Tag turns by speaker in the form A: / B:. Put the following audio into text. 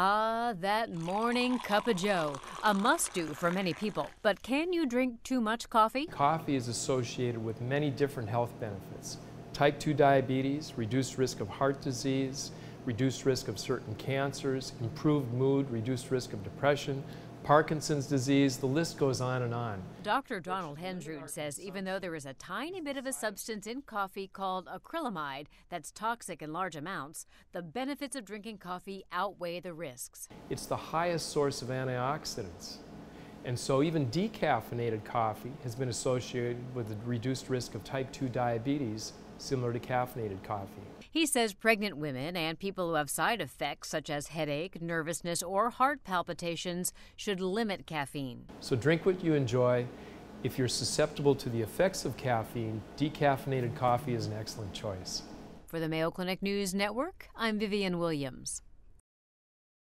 A: Ah, that morning cup of joe. A must do for many people. But can you drink too much coffee?
B: Coffee is associated with many different health benefits type 2 diabetes, reduced risk of heart disease, reduced risk of certain cancers, improved mood, reduced risk of depression, Parkinson's disease, the list goes on and on.
A: Dr. Donald Hensrud says even though there is a tiny bit of a substance in coffee called acrylamide that's toxic in large amounts, the benefits of drinking coffee outweigh the risks.
B: It's the highest source of antioxidants. And so even decaffeinated coffee has been associated with a reduced risk of type 2 diabetes similar to caffeinated coffee.
A: He says pregnant women and people who have side effects such as headache, nervousness, or heart palpitations should limit caffeine.
B: So drink what you enjoy. If you're susceptible to the effects of caffeine, decaffeinated coffee is an excellent choice.
A: For the Mayo Clinic News Network, I'm Vivien Williams.